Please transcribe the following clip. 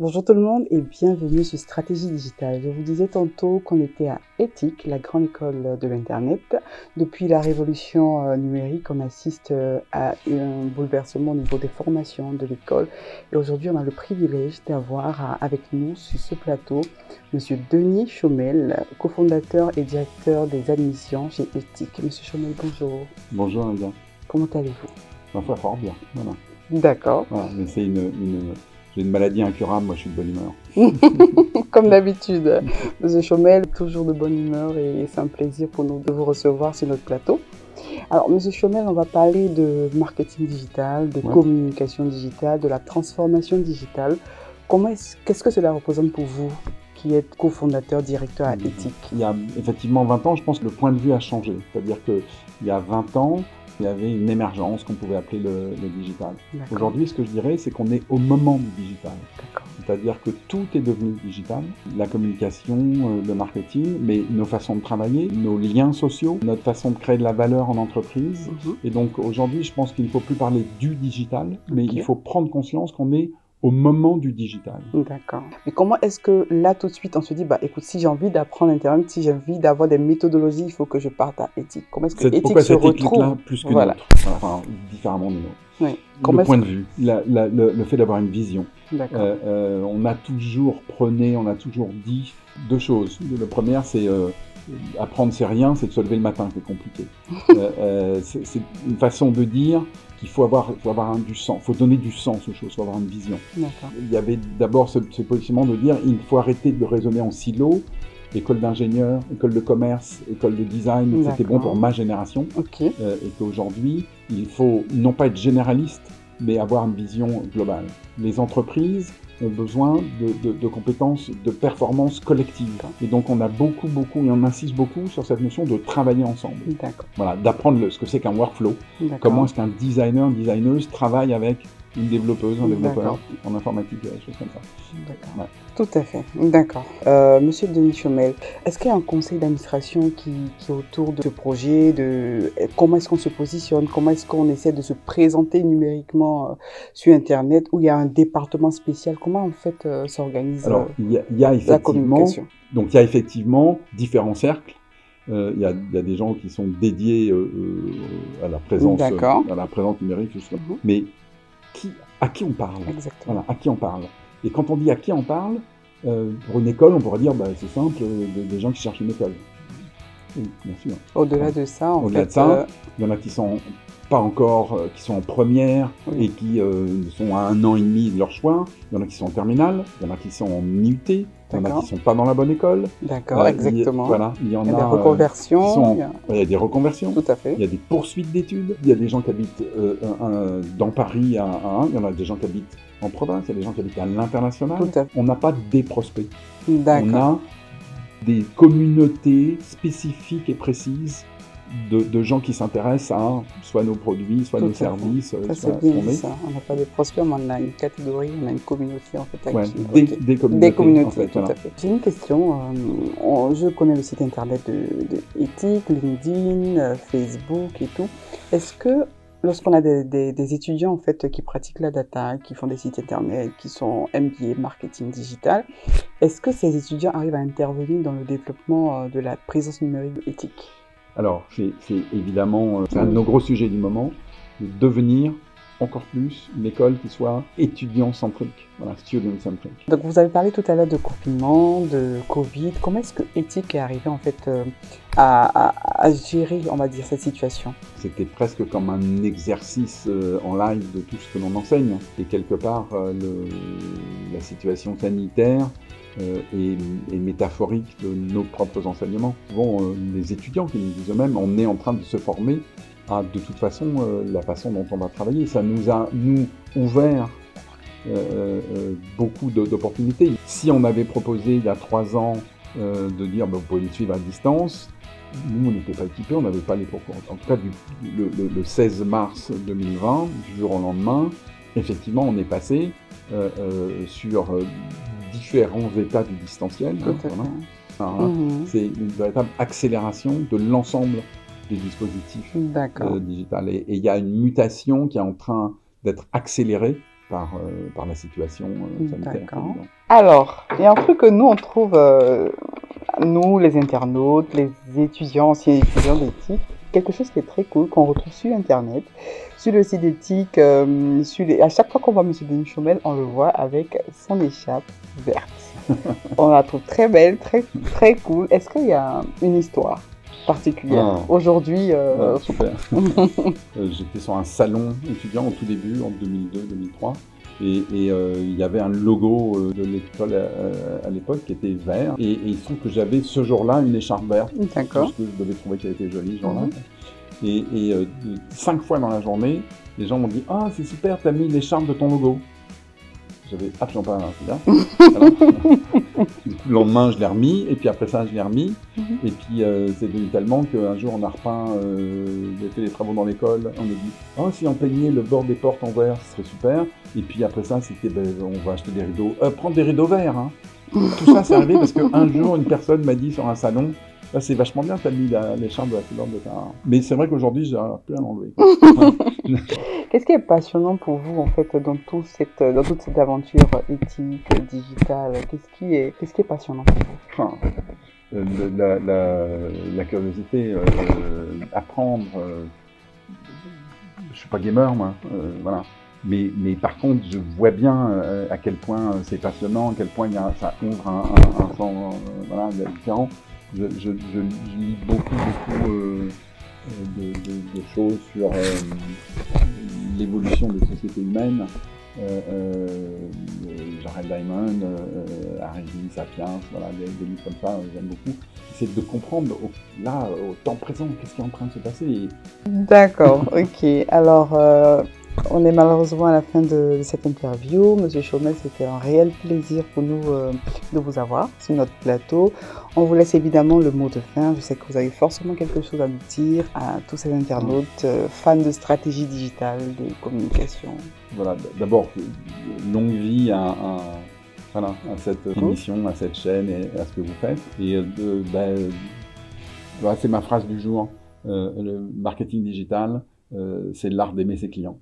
Bonjour tout le monde et bienvenue sur Stratégie Digitale. Je vous disais tantôt qu'on était à Ethic, la grande école de l'Internet. Depuis la révolution euh, numérique, on assiste euh, à un bouleversement au niveau des formations de l'école. Et aujourd'hui, on a le privilège d'avoir euh, avec nous sur ce plateau Monsieur Denis Chaumel, cofondateur et directeur des admissions chez Ethic. Monsieur Chaumel, bonjour. Bonjour, Nadia. Comment allez-vous? Enfin, fort bien. Voilà. D'accord. Voilà, mais c'est une, une j'ai une maladie incurable, moi je suis de bonne humeur. Comme d'habitude, Monsieur Chaumel, toujours de bonne humeur et c'est un plaisir pour nous de vous recevoir sur notre plateau. Alors, Monsieur Chaumel, on va parler de marketing digital, de communication digitale, de la transformation digitale. Comment qu'est-ce que cela représente pour vous qui êtes cofondateur, directeur à Ethic? Il y a effectivement 20 ans, je pense que le point de vue a changé. C'est-à-dire qu'il y a 20 ans, il y avait une émergence qu'on pouvait appeler le, digital. Aujourd'hui, ce que je dirais, c'est qu'on est au moment du digital. C'est-à-dire que tout est devenu digital, la communication, euh, le marketing, mais nos façons de travailler, nos liens sociaux, notre façon de créer de la valeur en entreprise. Mhm. Et donc aujourd'hui, je pense qu'il ne faut plus parler du digital, mais il faut prendre conscience qu'on est au moment du digital. D'accord. Mais comment est-ce que là, tout de suite, on se dit, bah, écoute, si j'ai envie d'apprendre Internet, si j'ai envie d'avoir des méthodologies, il faut que je parte à éthique. Comment est-ce que éthique se retrouve là plus que voilà. enfin, différemment de nous. Oui. le point de vue, le, fait d'avoir une vision. Euh, euh, on a toujours prôné, on a toujours dit deux choses. La première, c'est euh, apprendre, c'est rien, c'est de se lever le matin, c'est compliqué. c'est une façon de dire qu'il faut avoir, faut avoir un, du sens, faut donner du sens aux choses, faut avoir une vision. Il y avait d'abord ce, positionnement de dire il faut arrêter de raisonner en silo. École d'ingénieur, école de commerce, école de design, c'était bon pour ma génération. Euh, et qu'aujourd'hui, il faut non pas être généraliste, mais avoir une vision globale. Les entreprises ont besoin de, compétences de performance collective. Et donc on a beaucoup, beaucoup, et on insiste beaucoup sur cette notion de travailler ensemble. Voilà, d'apprendre ce que c'est qu'un workflow. Comment est-ce qu'un designer, une designeuse travaille avec une développeuse, un développeur en informatique, des choses comme ça. D'accord. Tout à fait, d'accord. Euh, Monsieur Denis Chomel, est-ce qu'il y a un conseil d'administration qui, est autour de ce projet de Comment est-ce qu'on se positionne Comment est-ce qu'on essaie de se présenter numériquement euh, sur Internet Où il y a un département spécial Comment en fait euh, s'organise Alors, il y, a, communication Donc, il y a effectivement différents cercles. Il y, a, des gens qui sont dédiés à la présence, à la présence numérique. Mhm. Mais à qui on parle? Voilà, à qui on parle? Et quand on dit à qui on parle, euh, pour une école, on pourrait dire, bah, c'est simple, euh, des, gens qui cherchent une école. Oui, bien sûr. Au-delà de ça, en Au-delà de ça, euh, il y en a qui sont pas encore, qui sont en première et qui sont à un an et demi de leur choix. Il y en a qui sont en terminale, il y en a qui sont en IUT, il y en a qui sont pas dans la bonne école. D'accord, exactement. Il, voilà, il y en a, des reconversions. il, y a... des reconversions. Tout à fait. Il y a des poursuites d'études. Il y a des gens qui habitent dans Paris à, à, il y en a des gens qui habitent en province, il y a des gens qui habitent à l'international. On n'a pas des prospects. On a des communautés spécifiques et précises de, gens qui s'intéressent à soit nos produits, soit nos services. Ça, c'est bien ça. On n'a pas des prospects, mais on a une catégorie, on a une communauté en fait. des, des, communautés. Des communautés, tout à fait. J'ai une question. Euh, je connais le site internet de, de Ethic, LinkedIn, euh, Facebook et tout. Est-ce que lorsqu'on a des, étudiants en fait qui pratiquent la data, qui font des sites internet, qui sont MBA marketing digital, est-ce que ces étudiants arrivent à intervenir dans le développement euh, de la présence numérique éthique? Alors, c'est évidemment euh, un de nos gros sujets du moment, de devenir encore plus une école qui soit étudiant-centrique, voilà, student-centrique. Donc vous avez parlé tout à l'heure de confinement, de Covid. Comment est-ce que Éthique est arrivé en fait euh, à, gérer, on va dire, cette situation? C'était presque comme un exercice euh, en live de tout ce que l'on enseigne. Et quelque part, euh, la situation sanitaire est, métaphorique de nos propres enseignements. Bon, les étudiants qui nous disent eux-mêmes, on est en train de se former de toute façon euh, la façon dont on va travailler. Ça nous a, nous, ouvert euh, euh, beaucoup d'opportunités. Si on avait proposé il y a trois ans de dire ben, vous pouvez nous suivre à distance, nous on n'était pas équipés, on n'avait pas les pourquoi. En tout cas, le, 16 mars 2020, du jour au lendemain, effectivement, on est passé sur différents états du distanciel. Mhm. C'est une véritable accélération de l'ensemble des dispositifs euh, digitaux. Et il y a une mutation qui est en train d'être accélérée par, par la situation sanitaire. Alors, il y a un truc que nous, on trouve, nous, les internautes, les étudiants, anciens étudiants d'éthique, quelque chose qui est très cool, qu'on retrouve sur Internet, sur le site d'éthique. Euh, à chaque fois qu'on voit M. Denis Chomel, on le voit avec son écharpe verte. on la trouve très belle, très, très cool. Est-ce qu'il y a une histoire particulière ah. aujourd'hui euh... Ah, super. Euh, j'étais sur un salon étudiant au tout début, en 2002-2003. Et, euh, il y avait un logo de l'école à, l'époque qui était vert. Et, il se trouve que j'avais ce jour-là une écharpe verte. D'accord. Parce que je devais trouver qu'elle était jolie ce jour-là. Mhm. Et, et cinq fois dans la journée, les gens m'ont dit Ah, c'est super, t'as mis l'écharpe de ton logo. J'avais absolument pas un le lendemain, je l'ai remis, et puis après ça, je l'ai remis. Mhm. Et puis, euh, c'est devenu tellement qu'un jour, on a repeint, euh, j'ai fait des travaux dans l'école, on a dit Oh, si on peignait le bord des portes en vert, ce serait super. Et puis après ça, c'était ben, On va acheter des rideaux. Euh, prendre des rideaux verts. Hein. Tout ça, c'est arrivé parce qu'un jour, une personne m'a dit sur un salon ah, c'est vachement bien, t'as mis les chambres de la couleur de ta. Mais c'est vrai qu'aujourd'hui, j'ai plus à l'enlever. Qu'est-ce qui est passionnant pour vous, en fait, dans, tout cette, dans toute cette aventure éthique, digitale? Qu'est-ce qui, est, qu'est-ce qui est passionnant pour vous? Euh, la, la, la, curiosité, euh, apprendre. Euh, je suis pas gamer, moi. Euh, voilà. Mais, mais, par contre, je vois bien à quel point c'est passionnant, à quel point y a, ça ouvre un, un, un sens voilà, différent je, lis beaucoup, beaucoup euh, de, choses sur euh, l'évolution des sociétés humaines. Euh, Jared Diamond, Harry Sapiens, voilà, des, livres comme ça, j'aime beaucoup. C'est de comprendre là, au temps présent, qu'est-ce qui est en train de se passer. D'accord, ok. Alors, on est malheureusement à la fin de, cette interview. Monsieur Chaumel, c'était un réel plaisir pour nous euh, de vous avoir sur notre plateau. On vous laisse évidemment le mot de fin. Je sais que vous avez forcément quelque chose à nous dire à tous ces internautes euh, fans de stratégie digitale, de communication. Voilà, d'abord, longue vie à, voilà, à cette émission, à cette chaîne et à ce que vous faites. Et euh, ben, c'est ma phrase du jour. le marketing digital, c'est l'art d'aimer ses clients.